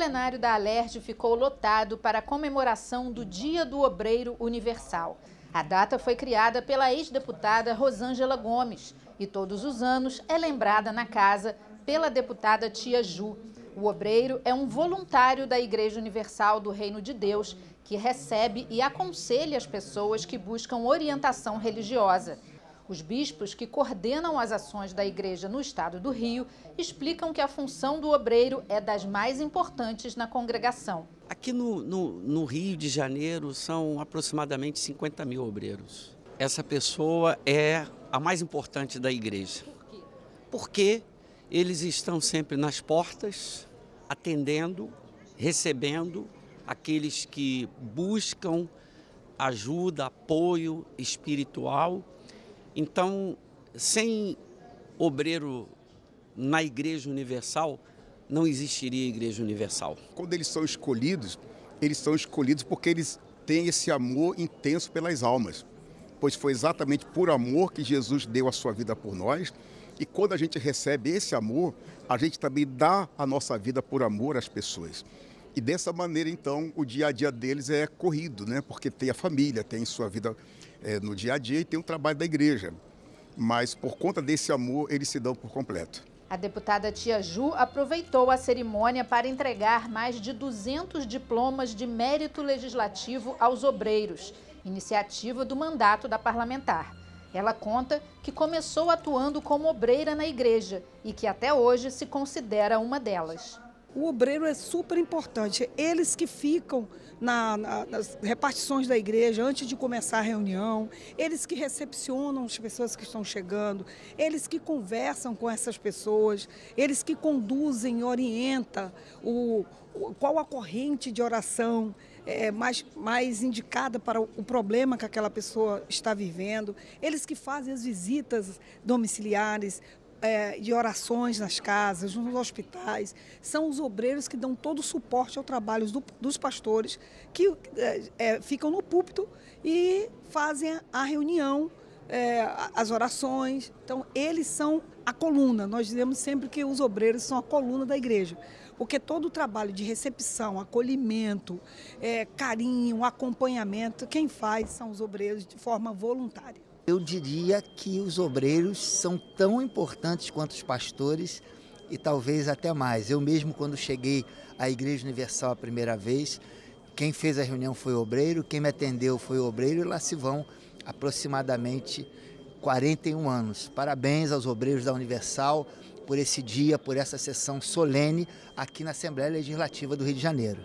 plenário da Alerj ficou lotado para a comemoração do Dia do Obreiro Universal. A data foi criada pela ex-deputada Rosângela Gomes e todos os anos é lembrada na casa pela deputada Tia Ju. O obreiro é um voluntário da Igreja Universal do Reino de Deus que recebe e aconselha as pessoas que buscam orientação religiosa. Os bispos que coordenam as ações da igreja no estado do Rio explicam que a função do obreiro é das mais importantes na congregação. Aqui no, no, no Rio de Janeiro são aproximadamente 50 mil obreiros. Essa pessoa é a mais importante da igreja. Porque eles estão sempre nas portas, atendendo, recebendo aqueles que buscam ajuda, apoio espiritual então, sem obreiro na Igreja Universal, não existiria Igreja Universal. Quando eles são escolhidos, eles são escolhidos porque eles têm esse amor intenso pelas almas. Pois foi exatamente por amor que Jesus deu a sua vida por nós. E quando a gente recebe esse amor, a gente também dá a nossa vida por amor às pessoas. E dessa maneira, então, o dia a dia deles é corrido, né? Porque tem a família, tem sua vida é, no dia a dia e tem o trabalho da igreja. Mas por conta desse amor, eles se dão por completo. A deputada Tia Ju aproveitou a cerimônia para entregar mais de 200 diplomas de mérito legislativo aos obreiros, iniciativa do mandato da parlamentar. Ela conta que começou atuando como obreira na igreja e que até hoje se considera uma delas. O obreiro é super importante. Eles que ficam na, na, nas repartições da igreja antes de começar a reunião, eles que recepcionam as pessoas que estão chegando, eles que conversam com essas pessoas, eles que conduzem orientam o, o, qual a corrente de oração é, mais, mais indicada para o, o problema que aquela pessoa está vivendo, eles que fazem as visitas domiciliares, é, de orações nas casas, nos hospitais. São os obreiros que dão todo o suporte ao trabalho do, dos pastores, que é, é, ficam no púlpito e fazem a reunião, é, as orações. Então, eles são a coluna. Nós dizemos sempre que os obreiros são a coluna da igreja. Porque todo o trabalho de recepção, acolhimento, é, carinho, acompanhamento, quem faz são os obreiros de forma voluntária. Eu diria que os obreiros são tão importantes quanto os pastores e talvez até mais. Eu mesmo, quando cheguei à Igreja Universal a primeira vez, quem fez a reunião foi o obreiro, quem me atendeu foi o obreiro e lá se vão aproximadamente 41 anos. Parabéns aos obreiros da Universal por esse dia, por essa sessão solene aqui na Assembleia Legislativa do Rio de Janeiro.